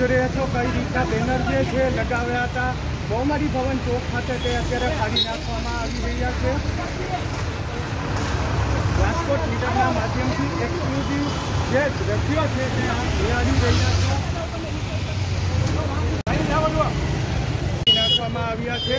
જોઈ રહ્યા છો કઈ રીતના બેનર જે છે લગાવ્યા હતા બહુમારી ભવન ચોક ખાતે તે અત્યારે ફાડી નાખવામાં આવી રહ્યા છે ટ્રાન્સપોર્ટ લીડરના માધ્યમથી એક્સક્લુઝિવ જે દ્રશ્યો છે તે આપ નિહાળી રહ્યા છો નાખવામાં આવ્યા છે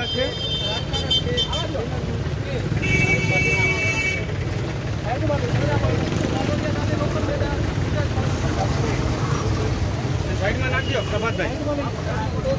આવ્યા છે સાઈડમાં નાખજો પ્રભાતભાઈ